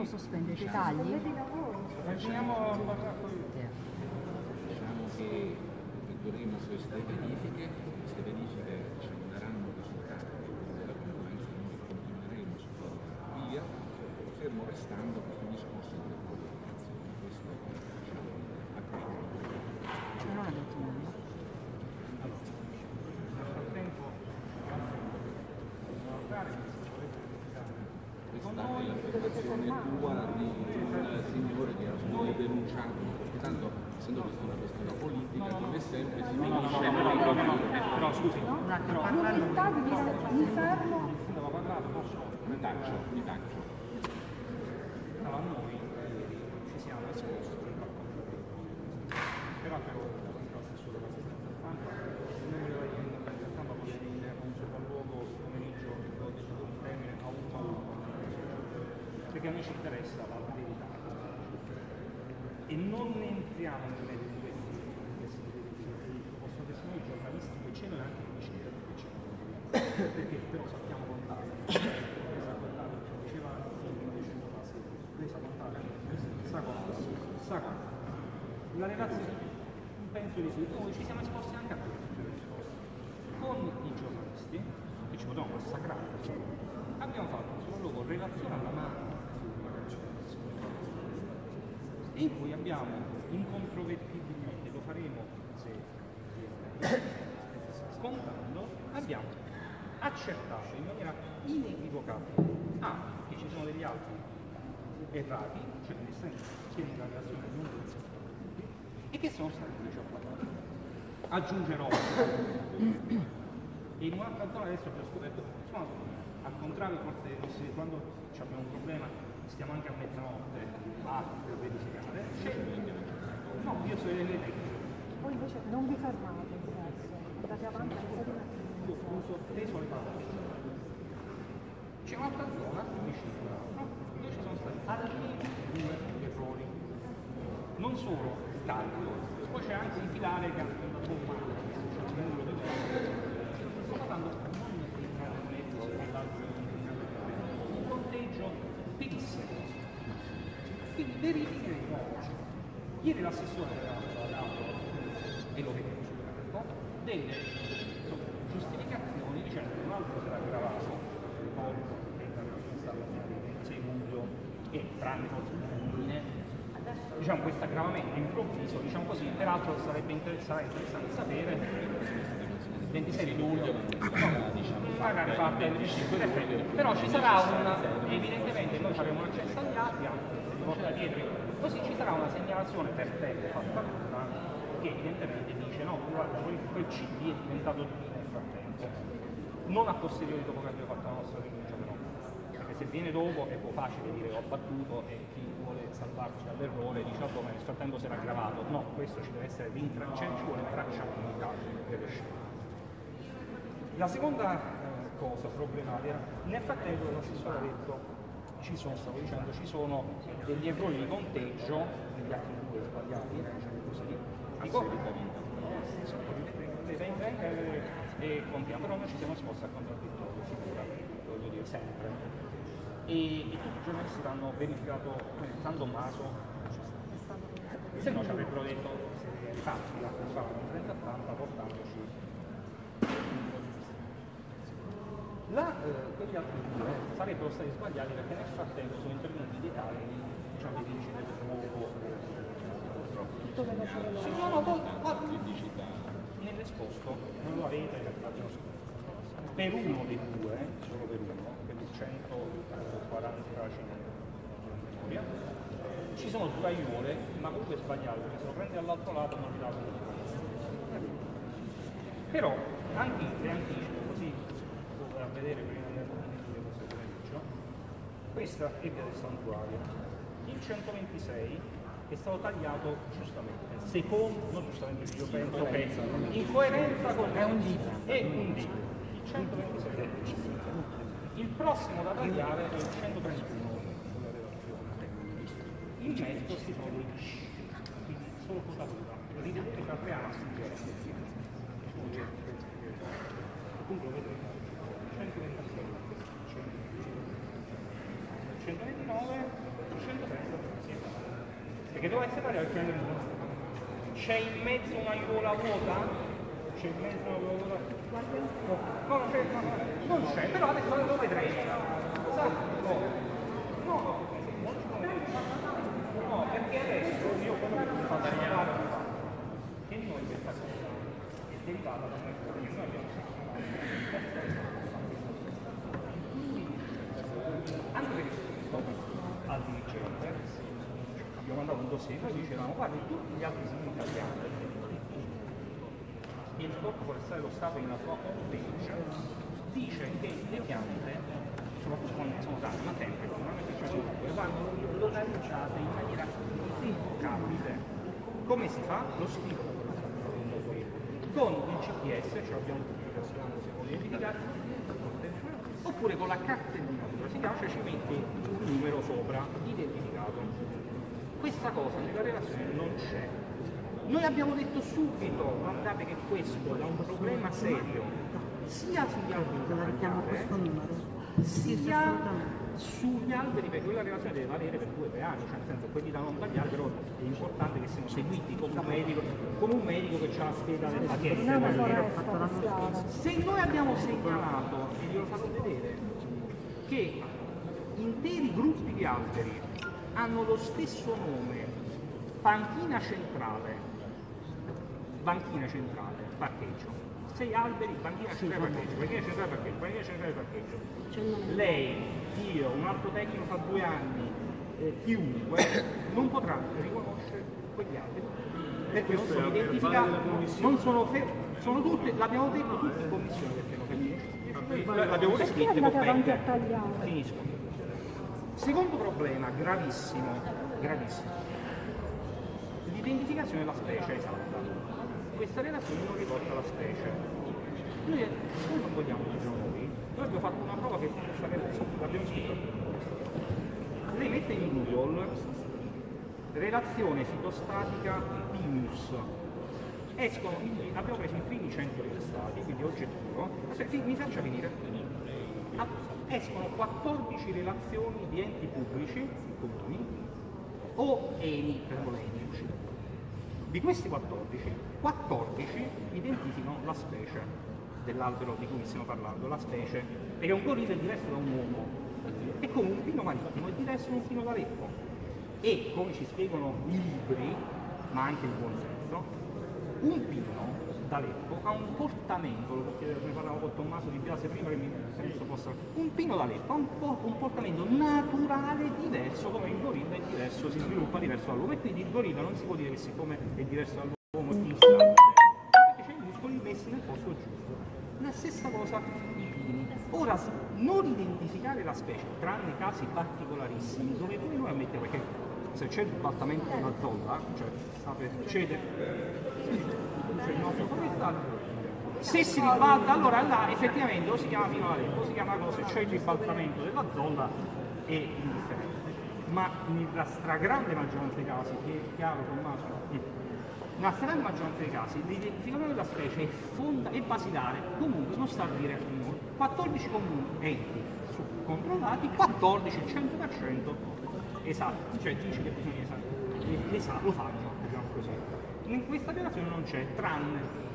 Frattempo sospendete i tagli? Facciamo Diciamo che effettueremo queste verifiche, queste verifiche ci daranno risultati della concorrenza e noi continueremo su quella via, fermo restando questo discorso delle qualificazioni. Questo diciamo, a prescindere. Non ha detto nulla. Nel frattempo, Questa è l'affermazione tua di un signore che ha denunciato, perché tanto essendo questa una questione politica, come sempre si finisce però scusi, Un attimo, parla lui. L'unità di mi fermo stava parlando, posso? Mi taccio, mi taccio. Allora noi eh, ci siamo esposti però per ora la stessa della sentenza stampa il numero della conferenza stampa può venire a un sopralluogo pomeriggio il 12 di termine a 1 a 1 perché a noi ci interessa la verità. E non entriamo nel merito di questi diritti possono essere noi giornalisti che c'è noi anche che ci che c'è perché però sappiamo contare sa contare diceva lei sa contare sa contare sa la relazione penso di sì. Noi ci siamo esposti anche a questo con i giornalisti che ci potevano massacrare abbiamo fatto un sopralluogo relazione alla mano in cui abbiamo incontrovertibilmente, lo faremo se scontando, abbiamo accertato in maniera inequivocabile A che ci sono degli altri errati, cioè nel senso che la relazione non funziona e che sono stati invece applicati. Aggiungerò e in un'altra zona adesso abbiamo scoperto, insomma, al contrario forse quando abbiamo un problema stiamo anche a mezzanotte a verificare, no, io sono leggi, Voi invece non vi fermate adesso, andate avanti anche di io uso le parole. C'è un'altra zona vicino, dove ci sono stati almeno due errori, non solo taglio, poi c'è anche infilare che ha andato male, Ieri l'assessore aveva dato, e lo vedevo sul campo, delle insomma, giustificazioni dicendo che un altro sarà gravato, ricordo che la stata il 6 luglio e tranne forse il fulmine, diciamo questo aggravamento improvviso, diciamo così, peraltro sarebbe inter- sarà interessante sapere il 26 luglio, diciamo, magari parte il 25 perfetto, però ci sarà una, evidentemente noi faremo un accesso agli atti, anche se porta dietro, così ci sarà una segnalazione per te fatta prima che evidentemente dice no, guarda, quel, quel CD è diventato D nel frattempo, non a posteriori dopo che abbiamo fatto la nostra rinuncia però, perché se viene dopo è un facile dire ho battuto e chi vuole salvarci dall'errore dice oh, ma nel frattempo si era aggravato, no, questo ci deve essere rintracciato, ci vuole tracciabilità delle scelte. La seconda eh, cosa problematica, nel frattempo l'assessore ha detto, ci sono, stavo dicendo, ci sono degli errori di conteggio, degli atti due sbagliati, diciamo così, dico, e contiamo, però noi ci siamo esposti al contraddittorio, figura, voglio dire, sempre. E, e tutti i giornalisti l'hanno verificato San Tommaso, se no ci avrebbero detto fatti la conferenza stampa portandoci La, quegli altri due sarebbero stati sbagliati perché nel frattempo sono intervenuti dei tagli diciamo, dei vigili del c'era Sì, no, no, poi, poi nell'esposto non lo avete per uno dei due, solo per uno, per il 145 memoria, ci sono due aiuole, ma comunque sbagliate, perché se lo prendi dall'altro lato non vi dà Però anche anticipo, così a vedere prima di questa è via del santuario. Il 126 è stato tagliato giustamente, secondo, non giustamente, io penso che in coerenza con... È un dito. È un dito. Il 126 è il prossimo da tagliare è il 131 in mezzo si trova il quindi solo potatura, ritenuti tra tre assi appunto lo vedete 126 129 130 sì. Perché dove essere tagliato il 129 c'è in mezzo un'aiuola vuota? c'è in mezzo un'aiuola vuota? no, non c'è, no, no, non c'è però adesso lo vedrete sa? no, no No, perché adesso io quello che mi fa segnalare che noi questa cosa è derivata da una cosa che noi abbiamo anche per questo al dirigente abbiamo mandato un dossier noi dicevamo guarda tutti gli altri sono italiani il corpo forestale dello Stato nella sua homepage dice che le piante soprattutto quando sono tante ma sempre normalmente c'è due vanno localizzate in maniera invocabile come si fa? lo scrivo. Con il GPS cioè abbiamo l'applicazione se vuole identificare oppure con la cartellina cioè ci metti un numero sopra identificato questa cosa nella relazione non c'è. Noi abbiamo detto subito guardate che questo è un problema serio. Sia sugli alberi da tagliare sia sugli alberi per cui la relazione deve valere per due o tre anni, cioè nel senso quelli da non tagliare però è importante che siano seguiti come un medico, come un medico che ha la scheda del paziente. Se noi abbiamo segnalato, e ho fatto vedere, che interi gruppi di alberi hanno lo stesso nome, panchina centrale, banchina centrale, parcheggio, sei alberi, banchina centrale parcheggio, banchina centrale parcheggio, banchina centrale parcheggio. Lei, io, un altro tecnico fa due anni, eh, chiunque, non potrà riconoscere quegli alberi. Perché non sono identificati, non sono fermi, sono tutte, l'abbiamo detto tutti in commissione perché non l'abbiamo pure scritte avanti a tagliare. Finisco. Secondo problema gravissimo, gravissimo, l'identificazione della specie esatta. Questa relazione non riporta la specie. Noi non vogliamo dirlo noi, noi abbiamo fatto una prova che l'abbiamo scritto. Lei mette in Google relazione fitostatica Pinus. Escono, abbiamo preso i primi 100 risultati, quindi oggettivo. Aspetta, mi faccia venire. Ah, Escono 14 relazioni di enti pubblici, comuni, o eni enti. Di questi 14, 14 identificano la specie dell'albero di cui stiamo parlando, la specie, perché un gorilla è diverso da un uomo, è come un pino marittimo, è diverso da un pino d'Aleppo. E come ci spiegano i libri, ma anche il buon senso, un pino d'Aleppo ha un portamento, lo ne parlavo con Tommaso di Biase prima che mi penso possa. Un pino d'Aleppo ha un, po- un portamento naturale diverso, come il gorilla è diverso, si sviluppa diverso dall'uomo. E quindi il gorilla non si può dire che siccome è diverso dall'uomo è più stabile, perché c'è i muscoli messi nel posto giusto. La stessa cosa i pini. Ora, non identificare la specie, tranne casi particolarissimi, dove pure noi ammettiamo che se c'è il ribaltamento della zolla, cioè il nostro forestale, se si ribalta allora là effettivamente o si chiama pino d'Aleppo, o si chiama cosa, c'è il ribaltamento della zolla è indifferente. Ma nella stragrande maggioranza dei casi, che è chiaro Tommaso, nella stragrande maggioranza dei casi l'identificazione della specie è, fonda, è basilare, comunque non sta a dire 14 comuni enti controllati, 14 il 100% esatto, cioè dice che bisogna esatto, esatto lo fanno, diciamo così. In questa operazione non c'è, tranne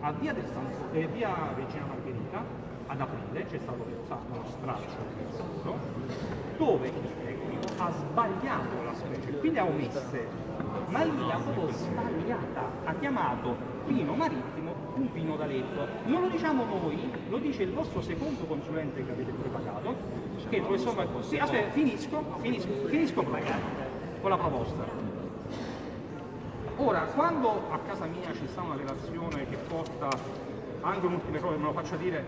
a via, del Santo, eh, via Regina Margherita, ad aprile, c'è stato usato uno straccio lavoro, dove il tecnico ha sbagliato la specie, quindi ha omesse, ma lì ha proprio sbagliata, ha chiamato pino marittimo, un pino da letto. Non lo diciamo noi, lo dice il vostro secondo consulente che avete pure pagato, che il professor Marco. Sì, aspetta, finisco, finisco, finisco con la proposta. Ora, quando a casa mia ci sta una relazione che porta anche un ultimo errore, me lo faccio dire,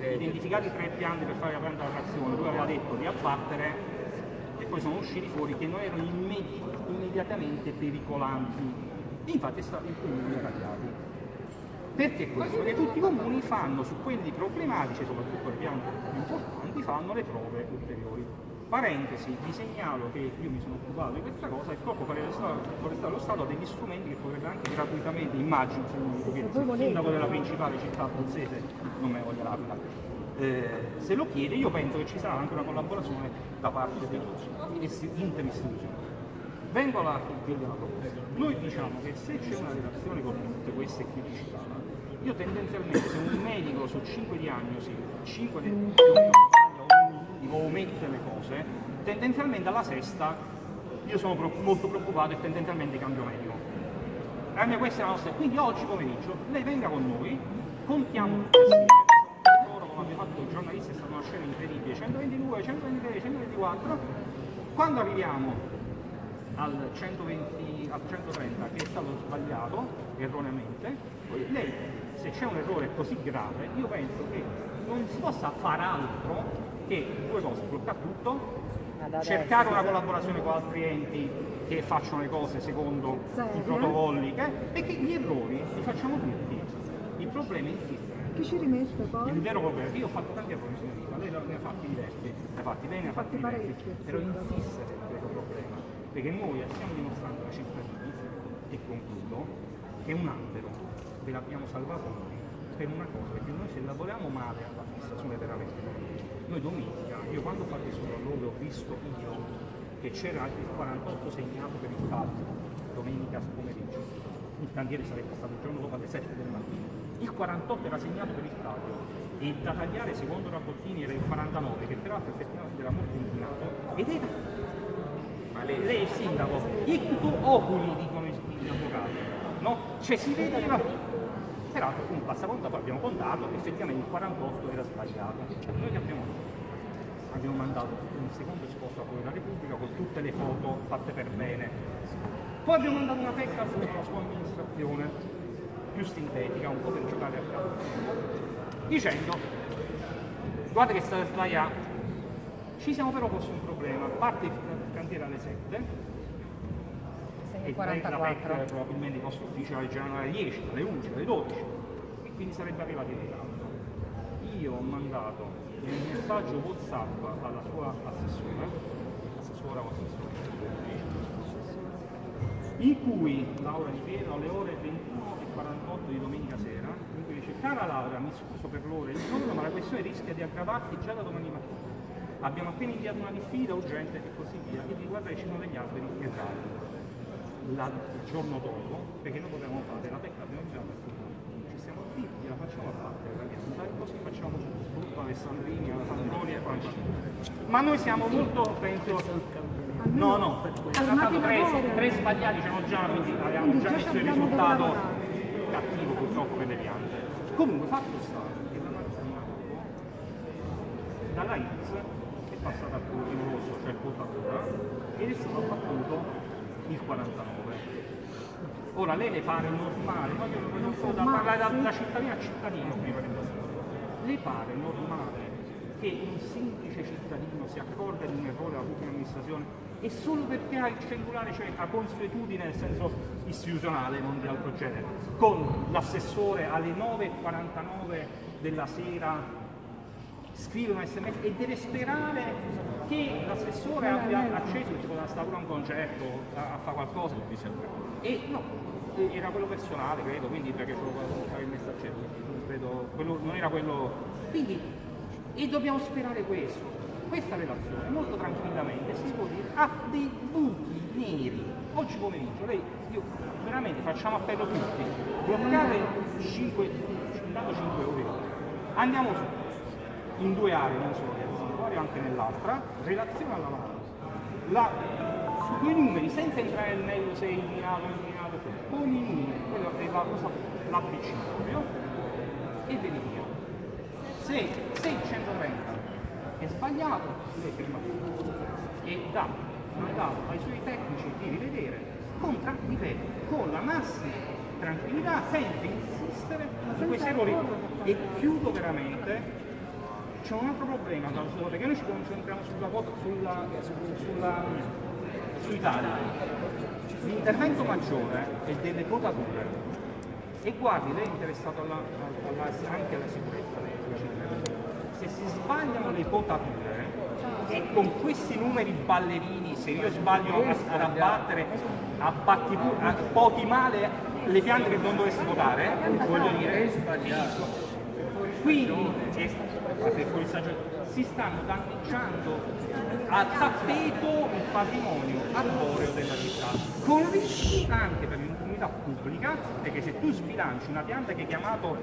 identificati tre piani per fare la pianta reazione, lui aveva detto di abbattere e poi sono usciti fuori che non erano immedi- immediatamente pericolanti. Infatti è stato il comune tagliati. Perché questo? Perché tutti i comuni fanno su quelli problematici, soprattutto le piante più importanti, fanno le prove ulteriori. Parentesi, vi segnalo che io mi sono occupato di questa cosa e dello Stato, Forestale dello Stato ha degli strumenti che potrebbe anche gratuitamente, immagino, se non dico che il sindaco della principale città abruzzese non me ne voglia l'abita, eh, se lo chiede io penso che ci sarà anche una collaborazione da parte dell'interistituzione. Vengo alla della proposta. Noi diciamo che se c'è una relazione con tutte queste criticità, io tendenzialmente se un medico su 5 diagnosi, 5 o omette le cose, tendenzialmente alla sesta io sono molto preoccupato e tendenzialmente cambio medico. Mia questa è la nostra. Quindi oggi pomeriggio lei venga con noi, contiamo tutti assieme, loro come abbiamo fatto i giornalisti è stata una scena incredibile, 122, 123, 124, quando arriviamo al, 120, al 130 che è stato sbagliato erroneamente, lei se c'è un errore così grave io penso che non si possa far altro che due cose, bloccare tutto, cercare una collaborazione con altri enti che facciano le cose secondo Serio? i protocolli che, e che gli errori li facciamo tutti. Il problema è insistere. Chi ci rimette Il poi? vero problema, io ho fatto tanti errori nella vita, lei ne ha fatti diversi, ne ha fatti bene, ne ha fatti Fatti diversi, però insistere è il vero problema, perché noi stiamo dimostrando ai cittadini, e concludo, che un albero ve l'abbiamo salvato noi per una cosa, perché noi se lavoriamo male all'amministrazione veramente, noi domenica, io quando ho fatto il sopralluogo ho visto io che c'era il 48 segnato per il taglio, domenica pomeriggio, il cantiere sarebbe stato il giorno dopo alle 7 del mattino, il 48 era segnato per il taglio e da tagliare secondo Rabottini era il 49 che peraltro effettivamente era molto inquinato ed era ma lei, lei è il sindaco, ictu oculi dicono i gli avvocati, no? Cioè si vedeva, peraltro con un passaconto poi abbiamo contato, effettivamente il 48 era sbagliato. Noi che abbiamo? Abbiamo mandato un secondo esposto a quello della Repubblica con tutte le foto fatte per bene. Poi abbiamo mandato una pecca sulla sua amministrazione, più sintetica, un po' per giocare a calcio, dicendo guarda che state sbagliando. Ci siamo però posti un problema, parte il cantiere alle 7 e il- la 44. PEC probabilmente il vostro ufficio alle girano alle 10, alle 11, alle 12 e quindi sarebbe arrivato in ritardo. Io ho mandato un messaggio Whatsapp alla sua assessora, assessora o assessore, in cui Laura Di Piero alle ore 21 e 48 di domenica sera, in cui dice cara Laura mi scuso per l'ora e il giorno ma la questione rischia di aggravarsi già da domani mattina. Abbiamo appena inviato una diffida urgente e così via e di guardare ci sono degli alberi errati. La- il giorno dopo, perché noi potevamo fare la pecca, abbiamo comune, ci siamo zitti, la facciamo a parte e così facciamo tutto Alessandrini, alla Sandroni e quant'altro. Ma noi siamo molto, penso, No, no, fatto tre, tre sbagliati, c'erano già, quindi avevamo già già messo il risultato cattivo purtroppo per le piante. Comunque fatto sta che la mattina dopo dalla X è passata al punto rosso, cioè il potatura, ed è stato abbattuto il 49. Ora lei le pare normale, voglio, voglio solo da, parlare da, da cittadino a cittadino prima di passare. Le pare normale che un semplice cittadino si accorga di un errore della pubblica amministrazione e solo perché ha il cellulare, cioè ha consuetudine nel senso istituzionale, non di altro genere, con l'assessore alle 9.49 della sera scrive un sms e deve sperare che l'assessore abbia acceso, perché poteva stare pure a un concerto, a, a fare qualcosa. E no, era quello personale, credo, quindi perché solo fare il messaggero, credo, quello, non era quello. Quindi, e dobbiamo sperare questo. Questa relazione molto tranquillamente si può dire ha dei buchi neri. Oggi pomeriggio lei, io veramente facciamo appello a tutti, bloccate 5, dato 5 ore, andiamo su, in due aree, non solo nel anche nell'altra, relazione alla mano. La, su quei numeri, senza entrare nel merito se eliminato eliminato, con i numeri, quella è la cosa l'ABC proprio e verifica. Se, se il 130 è sbagliato, lei firma e dà mandato ai suoi tecnici di rivedere con tranquillità, con la massima tranquillità, senza insistere su questi errori. E chiudo veramente c'è un altro problema Claudio, perché noi ci concentriamo sulla, sulla, su- sulla, sui tagli. L'intervento maggiore è delle quotature. E guardi, lei è interessato alla- alla- anche alla sicurezza dei cittadini. Se si sbagliano le quotature e con questi numeri ballerini, se io sbaglio a- ad abbattere, abbatti pu- a- poti male le piante che non dovresti votare, voglio dire, finisco. Si stanno danneggiando a tappeto il patrimonio arboreo della città, con rischi anche per l'incolumità pubblica, perché se tu sbilanci una pianta che hai chiamato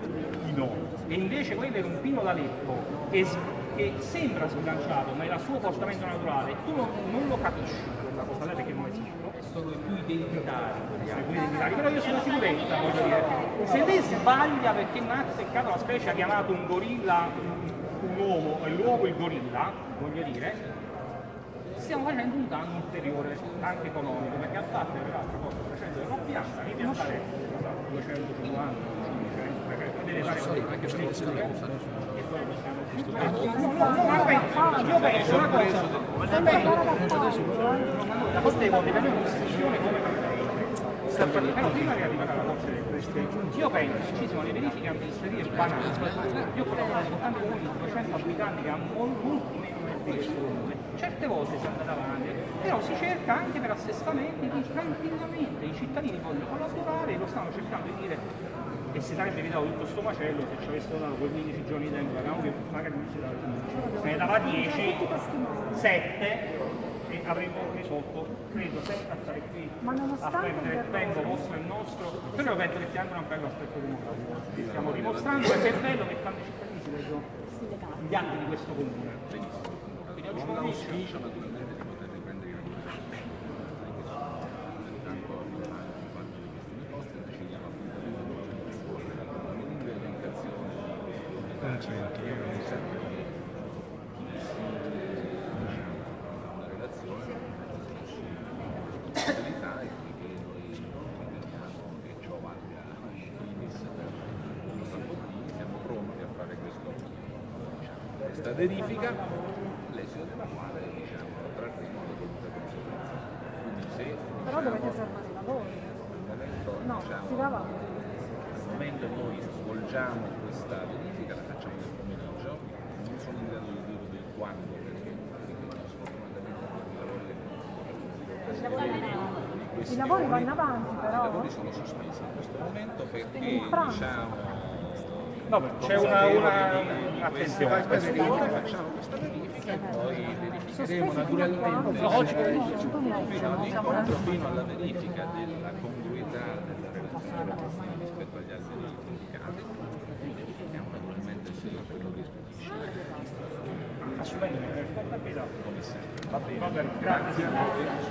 pino e invece quello era un pino d'Aleppo che, s- che sembra sbilanciato ma è il suo portamento naturale, tu non, non lo capisci. Quella cosa là perché non esiste sono i più identitari, i più identitari, però io sono sicurezza, voglio dire. Se lei sbaglia perché non ha azzeccato la specie, ha chiamato un gorilla un uomo e l'uomo il gorilla, voglio dire, stiamo facendo un danno ulteriore, anche economico, perché a parte peraltro costa 300 euro a pianta, devi andare 250, 500, 300, deve fare io penso una cosa, la Corte dei Conti per è un'istituzione come sta per- però prima di arrivare alla Corte dei Conti io penso che ci siano le verifiche amministrative banali io ho collaborato con tanti comuni di 200 abitanti che hanno mol- molti meno che questo comune. Certe volte si è andata avanti però si cerca anche per assestamenti di tranquillamente i cittadini vogliono collaborare lo stanno cercando di dire e si sarebbe evitato tutto sto macello se ci avessero dato quei 15 giorni di tempo che magari non si dava 15 se ne dava 10 7 e avremmo risolto credo senza stare qui Ma a prendere il tempo vostro e nostro però penso che sia anche un bello aspetto democratico che stiamo dimostrando perché è bello che tanti cittadini si leggono gli atti di questo comune oggi Con l'auspicio naturalmente di poter riprendere i lavori sul sito, tanto di fatto di questioni poste, decidiamo appunto di proporre una lunga elencazione di serve che una relazione responsabilità e che noi riteniamo che ciò valga in primis per il nostro bambini, siamo pronti a fare questo, diciamo, questa verifica, l'esito della quale diciamo, trarremo le dovute conseguenze. Quindi se Però dovete fermare i lavori. al momento, No, diciamo, si va al momento noi svolgiamo questa verifica, la facciamo nel pomeriggio, non sono in grado di dire del quando perché ripeto, sfortunatamente abbiamo lavori che I lavori vanno avanti, I però. lavori sono sospesi in questo momento perché diciamo no, c'è una, una attenzione questa verifica, facciamo questa verifica e poi verificheremo naturalmente. No, oggi fino all'incontro, fino alla verifica della congruità della relazione rispetto agli altri indicati. Verifichiamo naturalmente se quello che dice assolutamente come sempre. va bene, va bene. grazie